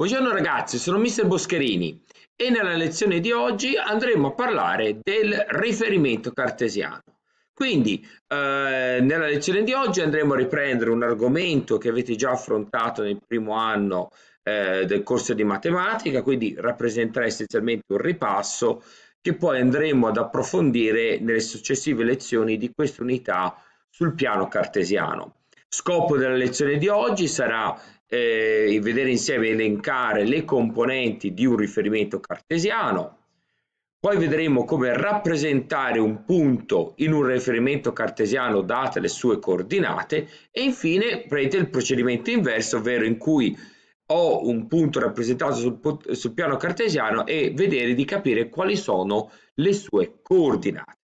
Buongiorno ragazzi, sono Mister Boscherini e nella lezione di oggi andremo a parlare del riferimento cartesiano. Quindi eh, nella lezione di oggi andremo a riprendere un argomento che avete già affrontato nel primo anno eh, del corso di matematica, quindi rappresenterà essenzialmente un ripasso che poi andremo ad approfondire nelle successive lezioni di questa unità sul piano cartesiano. Scopo della lezione di oggi sarà eh, vedere insieme elencare le componenti di un riferimento cartesiano, poi vedremo come rappresentare un punto in un riferimento cartesiano date le sue coordinate e infine prende il procedimento inverso, ovvero in cui ho un punto rappresentato sul, sul piano cartesiano e vedere di capire quali sono le sue coordinate.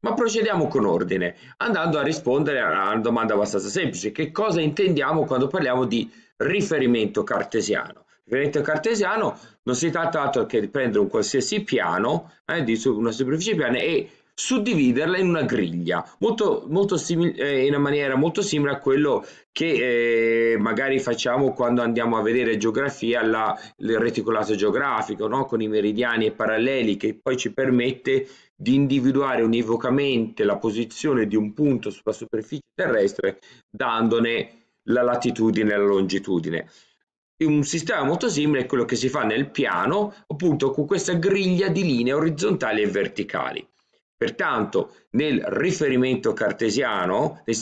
Ma procediamo con ordine, andando a rispondere a una domanda abbastanza semplice. Che cosa intendiamo quando parliamo di riferimento cartesiano? Riferimento cartesiano non si tratta altro che di prendere un qualsiasi piano, eh, di una superficie piana e suddividerla in una griglia, molto, molto eh, in una maniera molto simile a quello che eh, magari facciamo quando andiamo a vedere geografia, la, il reticolato geografico, no? con i meridiani e paralleli, che poi ci permette di individuare univocamente la posizione di un punto sulla superficie terrestre, dandone la latitudine e la longitudine. Un sistema molto simile è quello che si fa nel piano, appunto con questa griglia di linee orizzontali e verticali. Pertanto nel riferimento cartesiano, nel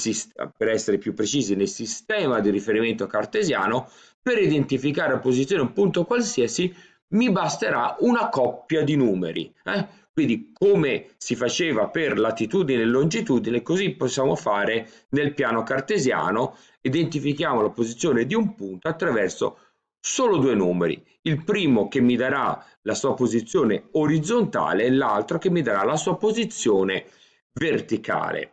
per essere più precisi nel sistema di riferimento cartesiano, per identificare la posizione un punto qualsiasi mi basterà una coppia di numeri. Eh? Quindi come si faceva per latitudine e longitudine, così possiamo fare nel piano cartesiano, identifichiamo la posizione di un punto attraverso solo due numeri, il primo che mi darà la sua posizione orizzontale e l'altro che mi darà la sua posizione verticale.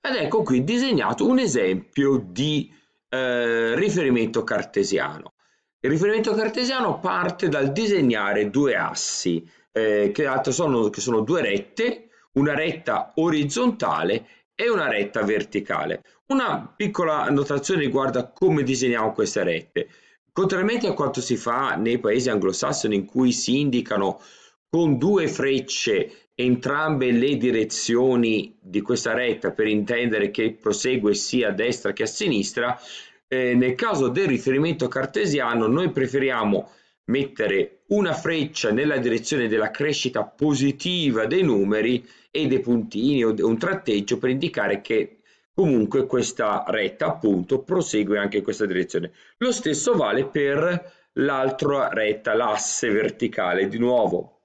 Ed ecco qui disegnato un esempio di eh, riferimento cartesiano. Il riferimento cartesiano parte dal disegnare due assi, eh, che, sono, che sono due rette, una retta orizzontale e una retta verticale. Una piccola annotazione riguarda come disegniamo queste rette. Contrariamente a quanto si fa nei paesi anglosassoni in cui si indicano con due frecce entrambe le direzioni di questa retta per intendere che prosegue sia a destra che a sinistra, eh, nel caso del riferimento cartesiano noi preferiamo mettere una freccia nella direzione della crescita positiva dei numeri e dei puntini o un tratteggio per indicare che comunque questa retta appunto prosegue anche in questa direzione. Lo stesso vale per l'altra retta, l'asse verticale. Di nuovo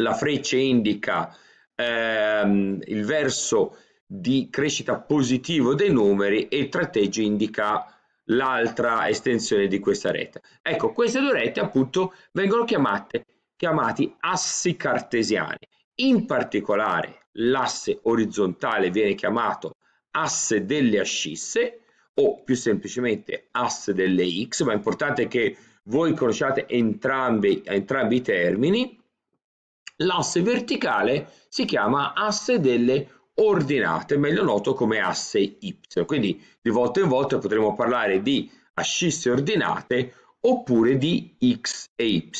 la freccia indica ehm, il verso di crescita positivo dei numeri e il tratteggio indica l'altra estensione di questa retta. Ecco, queste due rette appunto vengono chiamate, chiamati assi cartesiani. In particolare l'asse orizzontale viene chiamato asse delle ascisse o più semplicemente asse delle x, ma è importante che voi conosciate entrambi, entrambi i termini. L'asse verticale si chiama asse delle ordinate, meglio noto come asse y. Quindi di volta in volta potremo parlare di ascisse ordinate oppure di x e y.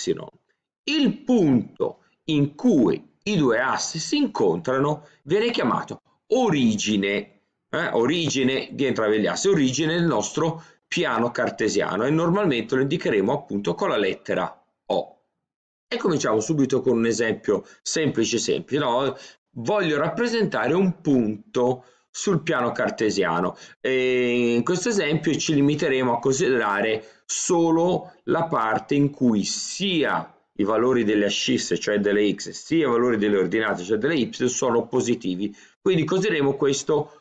Il punto in cui i due assi si incontrano viene chiamato origine eh, origine di entrambi gli assi, origine del nostro piano cartesiano e normalmente lo indicheremo appunto con la lettera O. E cominciamo subito con un esempio semplice semplice. No? Voglio rappresentare un punto sul piano cartesiano e in questo esempio ci limiteremo a considerare solo la parte in cui sia i valori delle ascisse, cioè delle x, sia i valori delle ordinate, cioè delle y, sono positivi. Quindi consideriamo questo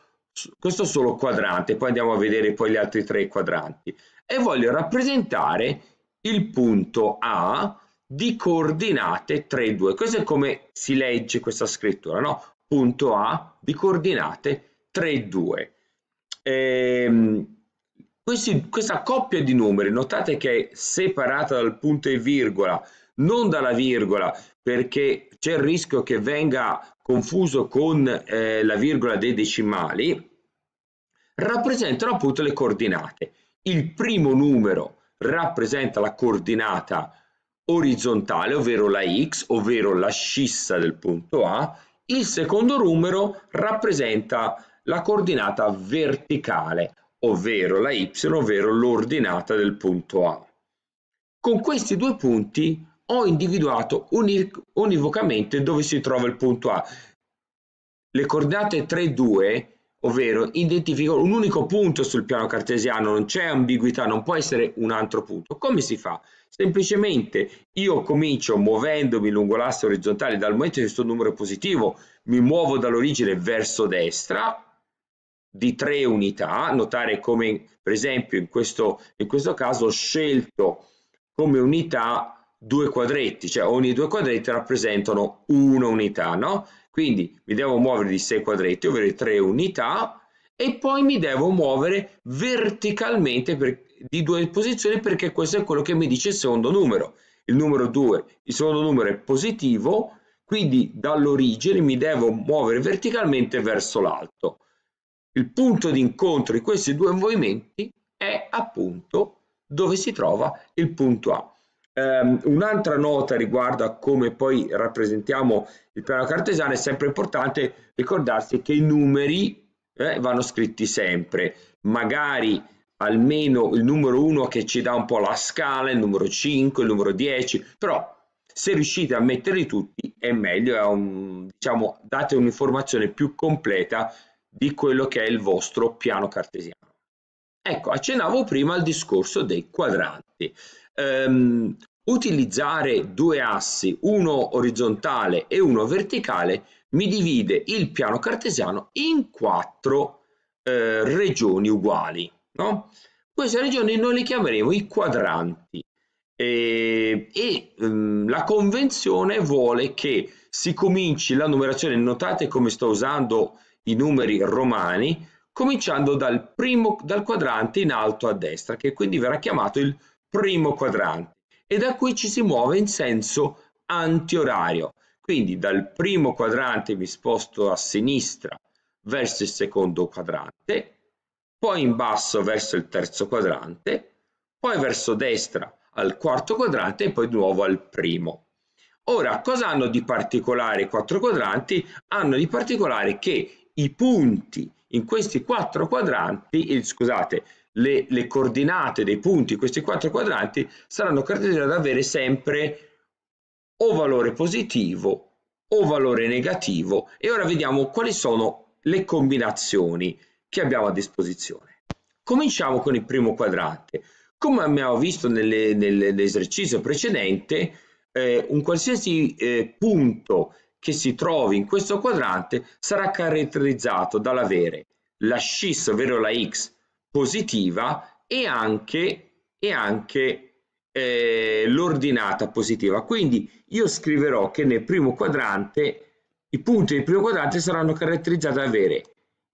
questo solo quadrante, poi andiamo a vedere poi gli altri tre quadranti e voglio rappresentare il punto A di coordinate 3, 2. Questo è come si legge questa scrittura, no? Punto A di coordinate 3, 2. Ehm, questi, questa coppia di numeri, notate che è separata dal punto e virgola, non dalla virgola, perché c'è il rischio che venga confuso con eh, la virgola dei decimali, rappresentano appunto le coordinate. Il primo numero rappresenta la coordinata orizzontale, ovvero la x, ovvero la scissa del punto A, il secondo numero rappresenta la coordinata verticale, ovvero la y, ovvero l'ordinata del punto A. Con questi due punti ho individuato univocamente dove si trova il punto A. Le coordinate 3, 2 ovvero identifico un unico punto sul piano cartesiano, non c'è ambiguità, non può essere un altro punto. Come si fa? Semplicemente io comincio muovendomi lungo l'asse orizzontale, dal momento che questo numero è positivo, mi muovo dall'origine verso destra di tre unità, notare come per esempio in questo, in questo caso ho scelto come unità due quadretti, cioè ogni due quadretti rappresentano una unità, no? Quindi mi devo muovere di 6 quadretti, ovvero 3 unità, e poi mi devo muovere verticalmente per, di due posizioni perché questo è quello che mi dice il secondo numero. Il numero 2, il secondo numero è positivo, quindi dall'origine mi devo muovere verticalmente verso l'alto. Il punto di incontro di questi due movimenti è appunto dove si trova il punto A. Um, Un'altra nota riguardo a come poi rappresentiamo il piano cartesiano è sempre importante ricordarsi che i numeri eh, vanno scritti sempre, magari almeno il numero 1 che ci dà un po' la scala, il numero 5, il numero 10, però se riuscite a metterli tutti è meglio, è un, diciamo, date un'informazione più completa di quello che è il vostro piano cartesiano. Ecco, accennavo prima al discorso dei quadranti ehm, utilizzare due assi, uno orizzontale e uno verticale, mi divide il piano cartesiano in quattro eh, regioni uguali. No? Queste regioni noi le chiameremo i quadranti e, e ehm, la convenzione vuole che si cominci la numerazione, notate come sto usando i numeri romani, cominciando dal primo dal quadrante in alto a destra, che quindi verrà chiamato il primo quadrante e da qui ci si muove in senso antiorario. Quindi dal primo quadrante mi sposto a sinistra verso il secondo quadrante, poi in basso verso il terzo quadrante, poi verso destra al quarto quadrante e poi di nuovo al primo. Ora, cosa hanno di particolare i quattro quadranti? Hanno di particolare che i punti in questi quattro quadranti, scusate, le, le coordinate dei punti, questi quattro quadranti, saranno caratterizzate ad avere sempre o valore positivo o valore negativo e ora vediamo quali sono le combinazioni che abbiamo a disposizione. Cominciamo con il primo quadrante. Come abbiamo visto nell'esercizio precedente, eh, un qualsiasi eh, punto che si trovi in questo quadrante sarà caratterizzato dall'avere la scissa, ovvero la x, positiva e anche, e anche eh, l'ordinata positiva. Quindi io scriverò che nel primo quadrante i punti del primo quadrante saranno caratterizzati da avere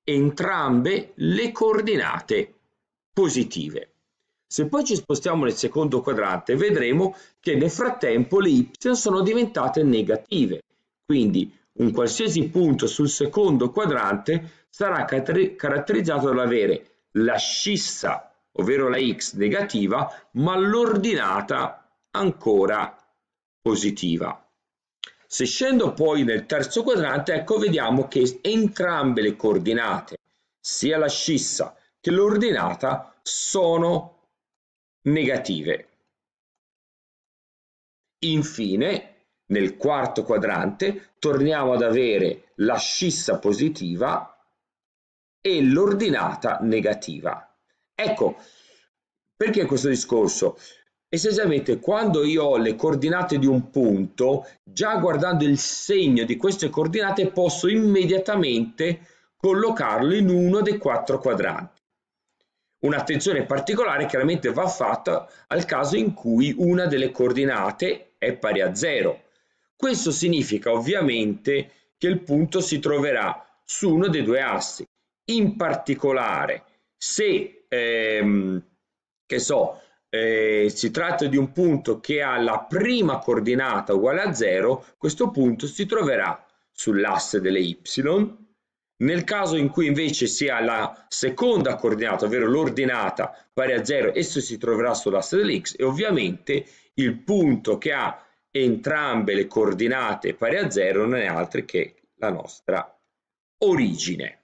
entrambe le coordinate positive. Se poi ci spostiamo nel secondo quadrante vedremo che nel frattempo le y sono diventate negative. Quindi un qualsiasi punto sul secondo quadrante sarà caratterizzato dall'avere la scissa, ovvero la x negativa, ma l'ordinata ancora positiva. Se scendo poi nel terzo quadrante, ecco vediamo che entrambe le coordinate, sia la scissa che l'ordinata, sono negative. Infine, nel quarto quadrante, torniamo ad avere la scissa positiva e l'ordinata negativa. Ecco, perché questo discorso? Essenzialmente quando io ho le coordinate di un punto, già guardando il segno di queste coordinate posso immediatamente collocarlo in uno dei quattro quadranti. Un'attenzione particolare chiaramente va fatta al caso in cui una delle coordinate è pari a zero. Questo significa ovviamente che il punto si troverà su uno dei due assi in particolare se ehm, che so eh, si tratta di un punto che ha la prima coordinata uguale a 0 questo punto si troverà sull'asse delle y Nel caso in cui invece sia la seconda coordinata, ovvero l'ordinata pari a 0, esso si troverà sull'asse dell'x e ovviamente il punto che ha entrambe le coordinate pari a 0 non è altro che la nostra origine.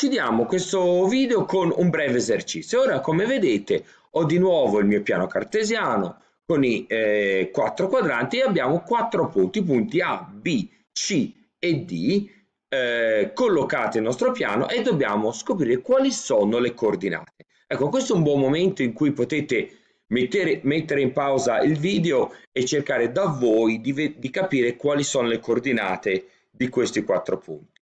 Chiudiamo questo video con un breve esercizio. Ora, come vedete, ho di nuovo il mio piano cartesiano con i eh, quattro quadranti e abbiamo quattro punti, punti A, B, C e D eh, collocati nel nostro piano e dobbiamo scoprire quali sono le coordinate. Ecco, questo è un buon momento in cui potete mettere, mettere in pausa il video e cercare da voi di, di capire quali sono le coordinate di questi quattro punti.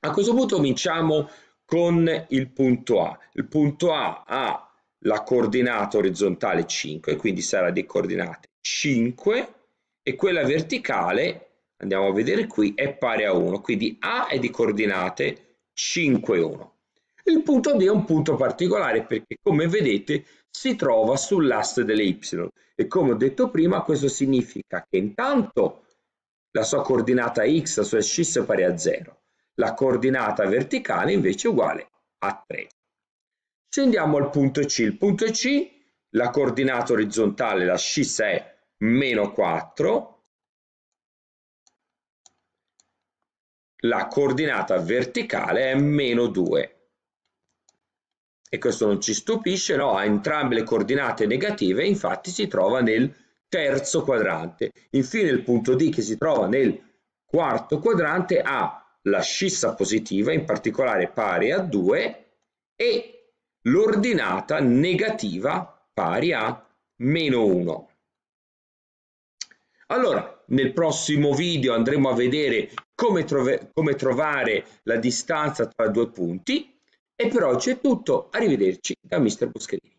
A questo punto cominciamo con il punto A. Il punto A ha la coordinata orizzontale 5, quindi sarà di coordinate 5 e quella verticale, andiamo a vedere qui, è pari a 1, quindi A è di coordinate 5, 1. Il punto B è un punto particolare perché come vedete si trova sull'asse delle y e come ho detto prima questo significa che intanto la sua coordinata x, la sua sciss è pari a 0, la coordinata verticale invece è uguale a 3. Scendiamo al punto C. Il punto C, la coordinata orizzontale, la sciss è meno 4, la coordinata verticale è meno 2 e questo non ci stupisce, no? ha entrambe le coordinate negative infatti si trova nel terzo quadrante. Infine il punto D che si trova nel quarto quadrante ha la scissa positiva, in particolare pari a 2, e l'ordinata negativa pari a meno 1. Allora, nel prossimo video andremo a vedere come, come trovare la distanza tra due punti e per oggi è tutto, arrivederci da Mr. Boscherini.